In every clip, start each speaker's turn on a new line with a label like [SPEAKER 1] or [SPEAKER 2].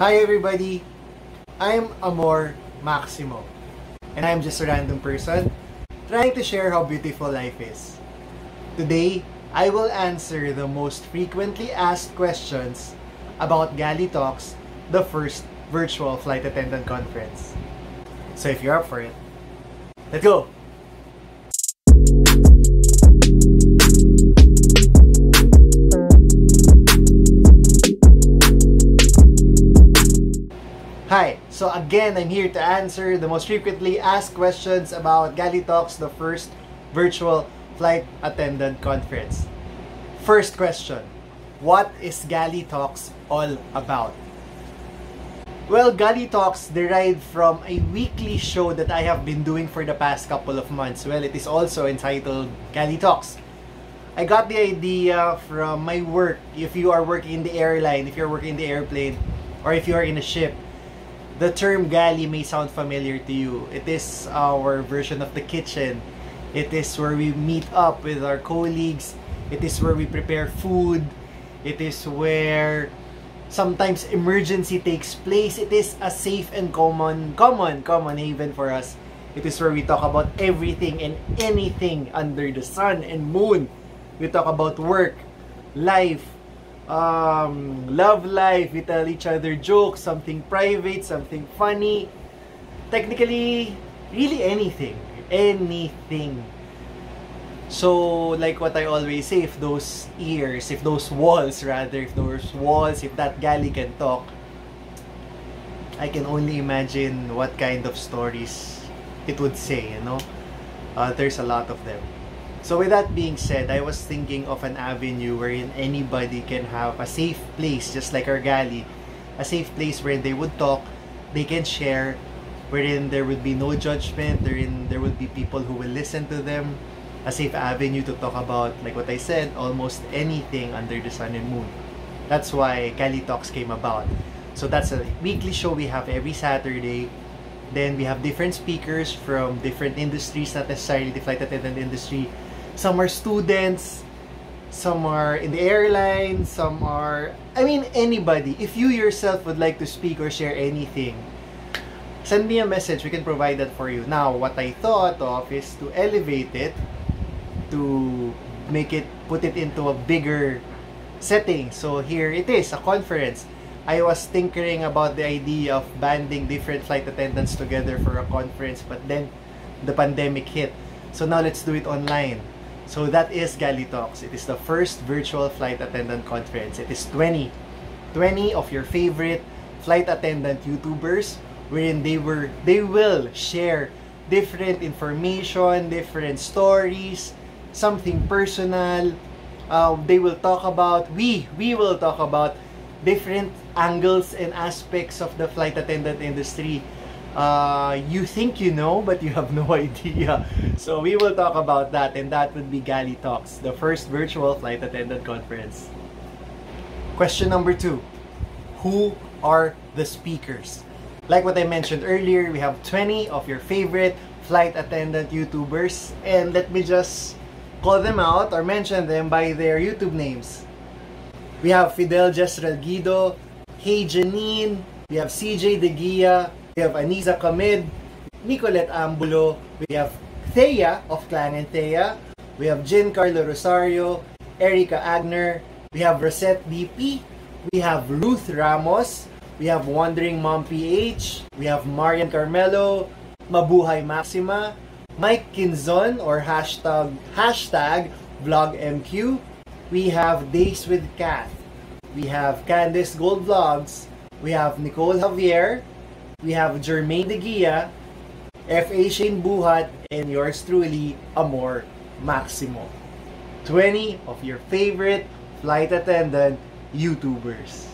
[SPEAKER 1] Hi everybody, I'm Amor Maximo, and I'm just a random person trying to share how beautiful life is. Today, I will answer the most frequently asked questions about Galley Talks, the first virtual flight attendant conference. So if you're up for it, let's go! Hi, so again, I'm here to answer the most frequently asked questions about Galley Talks, the first virtual flight attendant conference. First question What is Galley Talks all about? Well, Galley Talks derived from a weekly show that I have been doing for the past couple of months. Well, it is also entitled Galley Talks. I got the idea from my work. If you are working in the airline, if you're working in the airplane, or if you are in a ship, the term galley may sound familiar to you. It is our version of the kitchen. It is where we meet up with our colleagues. It is where we prepare food. It is where sometimes emergency takes place. It is a safe and common, common, common haven for us. It is where we talk about everything and anything under the sun and moon. We talk about work, life, um, love life, we tell each other jokes, something private, something funny. Technically, really anything. Anything. So, like what I always say, if those ears, if those walls rather, if those walls, if that galley can talk, I can only imagine what kind of stories it would say, you know? Uh, there's a lot of them. So with that being said, I was thinking of an avenue wherein anybody can have a safe place, just like our galley, a safe place where they would talk, they can share, wherein there would be no judgment, wherein there would be people who will listen to them, a safe avenue to talk about, like what I said, almost anything under the sun and moon. That's why Galley Talks came about. So that's a weekly show we have every Saturday. Then we have different speakers from different industries, not necessarily the flight attendant industry, some are students, some are in the airline, some are, I mean, anybody. If you yourself would like to speak or share anything, send me a message. We can provide that for you. Now, what I thought of is to elevate it, to make it, put it into a bigger setting. So here it is, a conference. I was tinkering about the idea of banding different flight attendants together for a conference, but then the pandemic hit. So now let's do it online. So that is Galley Talks. It is the first virtual flight attendant conference. It is 20. 20 of your favorite flight attendant YouTubers wherein they were they will share different information, different stories, something personal. Uh, they will talk about we we will talk about different angles and aspects of the flight attendant industry uh, you think you know, but you have no idea. So we will talk about that, and that would be Galley Talks, the first virtual flight attendant conference. Question number two Who are the speakers? Like what I mentioned earlier, we have 20 of your favorite flight attendant YouTubers, and let me just call them out or mention them by their YouTube names. We have Fidel Jesrel Guido, Hey Janine, we have CJ De Gia, we have Aniza Kamid, Nicolette Ambulo. We have Thea of Clan and Thea. We have Carlo Rosario, Erica Agner. We have Rosette DP. We have Ruth Ramos. We have Wandering Mom PH. We have Marian Carmelo, Mabuhay Maxima, Mike Kinzon or hashtag, hashtag VlogMQ. We have Days with Kath. We have Candice Gold Vlogs. We have Nicole Javier we have Jermaine De Gia, F.A. Shane Buhat, and yours truly, Amor Maximo. 20 of your favorite flight attendant YouTubers.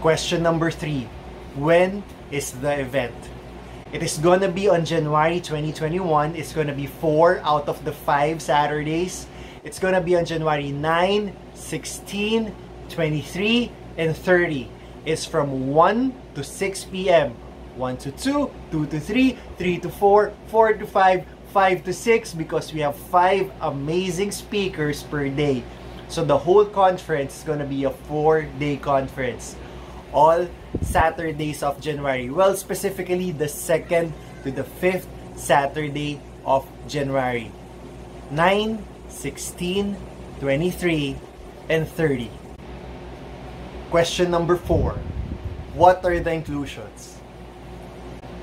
[SPEAKER 1] Question number 3. When is the event? It is gonna be on January 2021. It's gonna be 4 out of the 5 Saturdays. It's gonna be on January 9, 16, 23, and 30 is from 1 to 6 p.m. 1 to 2, 2 to 3, 3 to 4, 4 to 5, 5 to 6 because we have 5 amazing speakers per day. So the whole conference is going to be a 4-day conference. all Saturdays of January. Well, specifically the 2nd to the 5th Saturday of January. 9, 16, 23, and 30. Question number 4. What are the inclusions?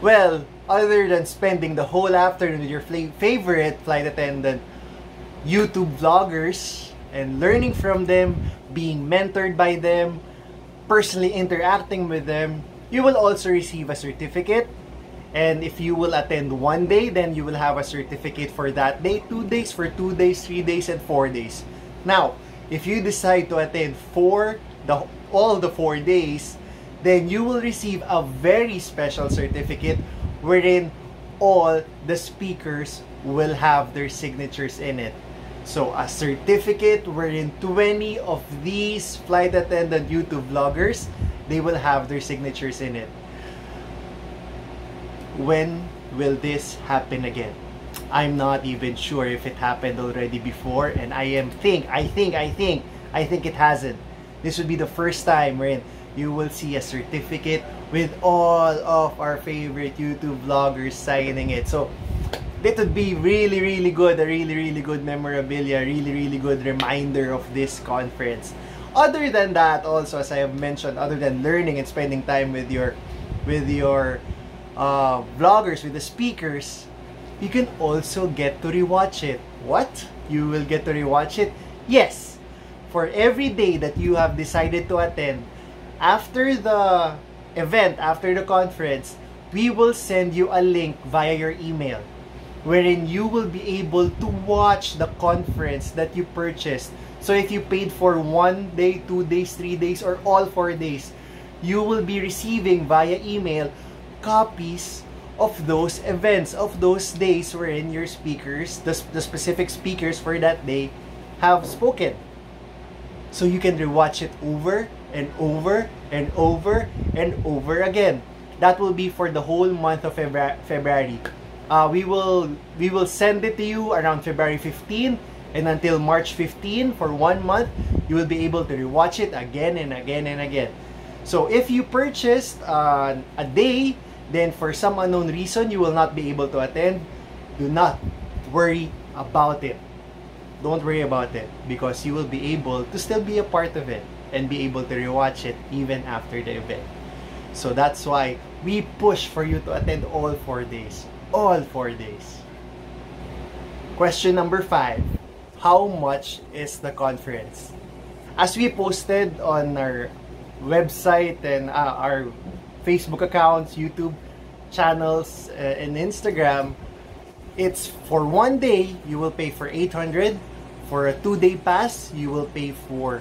[SPEAKER 1] Well, other than spending the whole afternoon with your favorite flight attendant YouTube vloggers and learning from them, being mentored by them, personally interacting with them, you will also receive a certificate. And if you will attend one day, then you will have a certificate for that day, two days, for two days, three days, and four days. Now, if you decide to attend for the all the four days, then you will receive a very special certificate wherein all the speakers will have their signatures in it. So a certificate wherein 20 of these flight attendant YouTube vloggers, they will have their signatures in it. When will this happen again? I'm not even sure if it happened already before and I am think, I think, I think, I think it hasn't. This would be the first time wherein you will see a certificate with all of our favorite YouTube vloggers signing it. So it would be really, really good, a really, really good memorabilia, really, really good reminder of this conference. Other than that, also as I have mentioned, other than learning and spending time with your with your uh, vloggers, with the speakers, you can also get to rewatch it. What? You will get to rewatch it? Yes. For every day that you have decided to attend, after the event, after the conference, we will send you a link via your email wherein you will be able to watch the conference that you purchased. So if you paid for one day, two days, three days, or all four days, you will be receiving via email copies of those events, of those days wherein your speakers, the, the specific speakers for that day, have spoken. So you can rewatch it over and over and over and over again. That will be for the whole month of February. Uh, we will we will send it to you around February 15 and until March 15 for one month you will be able to rewatch it again and again and again. So if you purchased uh, a day, then for some unknown reason you will not be able to attend, do not worry about it. Don't worry about it because you will be able to still be a part of it and be able to rewatch it even after the event. So that's why we push for you to attend all four days all four days. Question number five. How much is the conference? As we posted on our website and uh, our Facebook accounts, YouTube channels, uh, and Instagram, it's for one day, you will pay for 800. For a two-day pass, you will pay for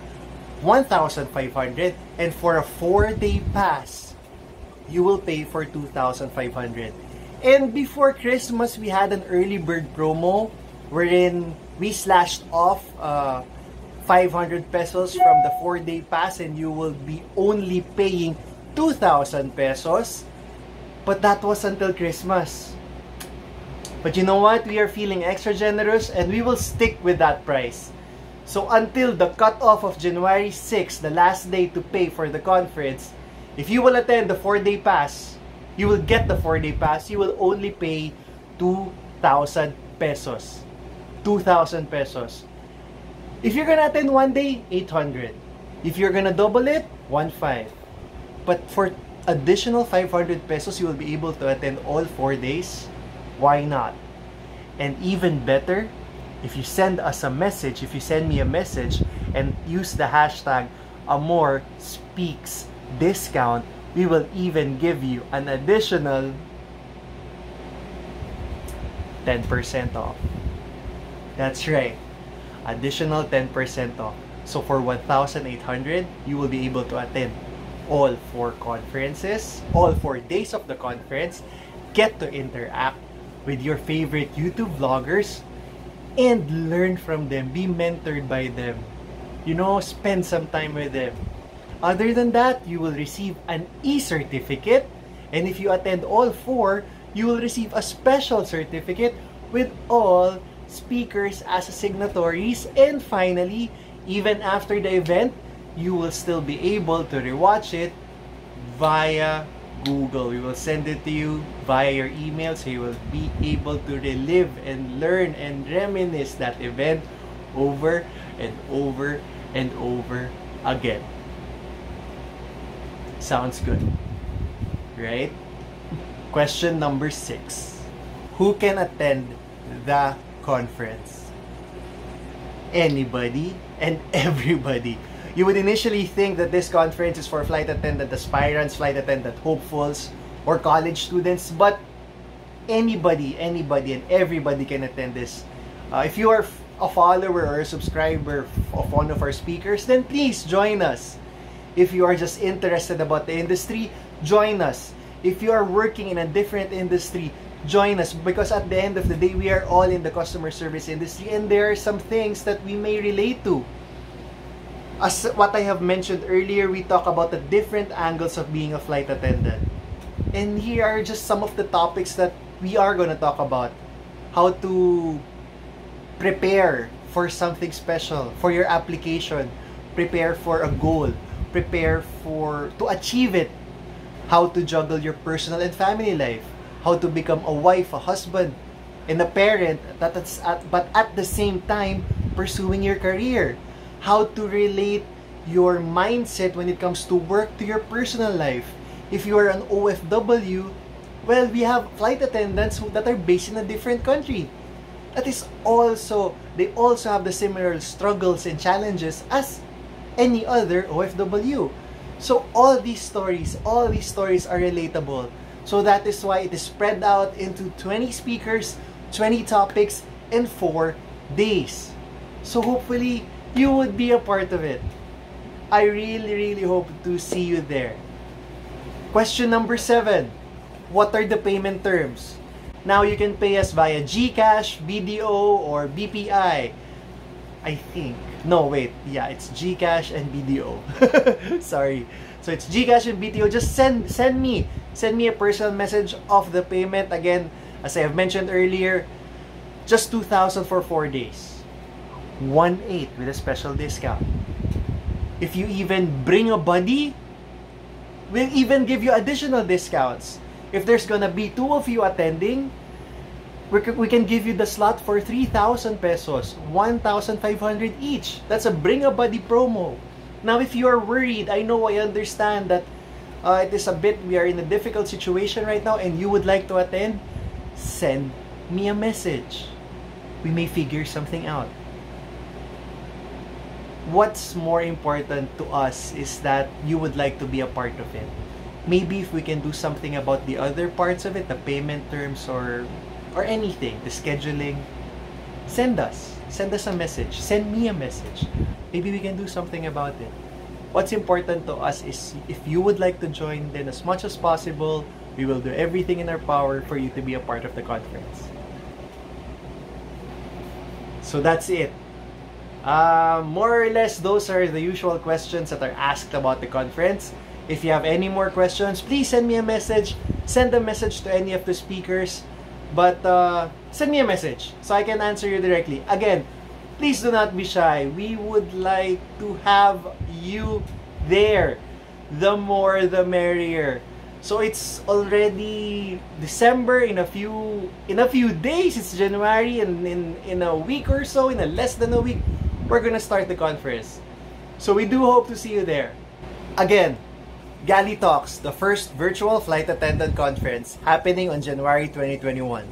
[SPEAKER 1] 1,500. And for a four-day pass, you will pay for 2,500. And before Christmas, we had an early bird promo wherein we slashed off uh, 500 pesos from the 4-day pass and you will be only paying 2,000 pesos. But that was until Christmas. But you know what? We are feeling extra generous and we will stick with that price. So until the cutoff of January 6, the last day to pay for the conference, if you will attend the 4-day pass, you will get the 4-day pass. You will only pay 2,000 pesos. 2,000 pesos. If you're gonna attend one day, 800. If you're gonna double it, 1.5. But for additional 500 pesos, you will be able to attend all 4 days. Why not? And even better, if you send us a message, if you send me a message and use the hashtag Amor Speaks discount, we will even give you an additional 10% off. That's right. Additional 10% off. So for 1,800, you will be able to attend all four conferences, all four days of the conference, get to interact with your favorite YouTube vloggers, and learn from them, be mentored by them. You know, spend some time with them. Other than that, you will receive an e-certificate. And if you attend all four, you will receive a special certificate with all speakers as signatories. And finally, even after the event, you will still be able to rewatch it via Google. We will send it to you via your email so you will be able to relive and learn and reminisce that event over and over and over again. Sounds good. Right? Question number six. Who can attend the conference? Anybody and everybody. You would initially think that this conference is for flight attendant aspirants, flight attendant hopefuls, or college students, but anybody, anybody, and everybody can attend this. Uh, if you are a follower or a subscriber of one of our speakers, then please join us. If you are just interested about the industry, join us. If you are working in a different industry, join us because at the end of the day, we are all in the customer service industry and there are some things that we may relate to. As what I have mentioned earlier, we talk about the different angles of being a flight attendant. And here are just some of the topics that we are going to talk about. How to prepare for something special, for your application, prepare for a goal, prepare for to achieve it, how to juggle your personal and family life, how to become a wife, a husband, and a parent at, but at the same time pursuing your career, how to relate your mindset when it comes to work to your personal life. If you are an OFW, well, we have flight attendants who, that are based in a different country that is also they also have the similar struggles and challenges as any other OFW. So all these stories, all these stories are relatable. So that is why it is spread out into 20 speakers, 20 topics in 4 days. So hopefully you would be a part of it. I really really hope to see you there. Question number 7. What are the payment terms? Now you can pay us via GCash, BDO, or BPI. I think. No, wait. Yeah, it's GCash and BDO. Sorry. So it's GCash and BDO. Just send send me send me a personal message of the payment. Again, as I have mentioned earlier, just 2,000 for 4 days. 1.8 with a special discount. If you even bring a buddy, we'll even give you additional discounts if there's gonna be two of you attending, we can, we can give you the slot for 3,000 pesos, 1,500 each. That's a bring a buddy promo. Now, if you are worried, I know, I understand that uh, it is a bit, we are in a difficult situation right now and you would like to attend, send me a message. We may figure something out. What's more important to us is that you would like to be a part of it maybe if we can do something about the other parts of it, the payment terms or or anything, the scheduling, send us. Send us a message. Send me a message. Maybe we can do something about it. What's important to us is if you would like to join, then as much as possible, we will do everything in our power for you to be a part of the conference. So that's it. Uh, more or less, those are the usual questions that are asked about the conference. If you have any more questions, please send me a message. Send a message to any of the speakers. But uh, send me a message so I can answer you directly. Again, please do not be shy. We would like to have you there. The more, the merrier. So it's already December in a few in a few days. It's January and in in a week or so, in a less than a week, we're gonna start the conference. So we do hope to see you there. Again, Galley Talks, the first virtual flight attendant conference happening on January 2021.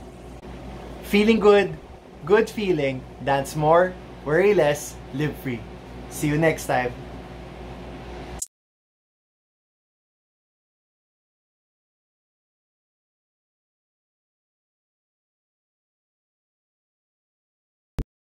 [SPEAKER 1] Feeling good, good feeling, dance more, worry less, live free. See you next time.